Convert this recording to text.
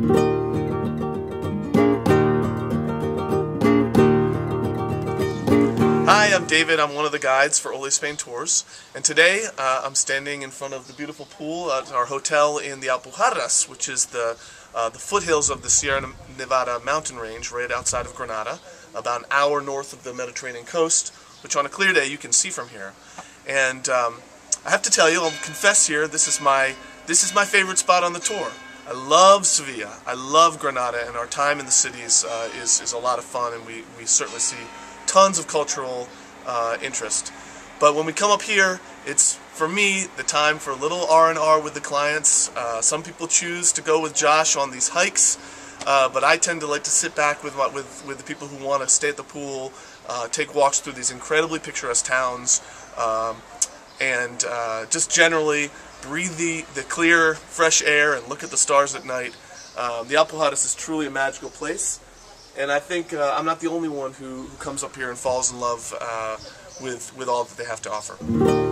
Hi, I'm David. I'm one of the guides for Olé Spain Tours, and today uh, I'm standing in front of the beautiful pool at our hotel in the Alpujarras, which is the uh, the foothills of the Sierra Nevada mountain range right outside of Granada, about an hour north of the Mediterranean coast, which on a clear day you can see from here. And um, I have to tell you, I'll confess here, this is my this is my favorite spot on the tour. I love Sevilla. I love Granada, and our time in the cities uh, is is a lot of fun, and we we certainly see tons of cultural uh, interest. But when we come up here, it's for me the time for a little R&R with the clients. Uh, some people choose to go with Josh on these hikes, uh, but I tend to like to sit back with with with the people who want to stay at the pool, uh, take walks through these incredibly picturesque towns, um, and uh, just generally breathe the the clear, fresh air and look at the stars at night. Um, the Alpujarras is truly a magical place. And I think uh, I'm not the only one who, who, comes up here and falls in love uh, with, with all that they have to offer.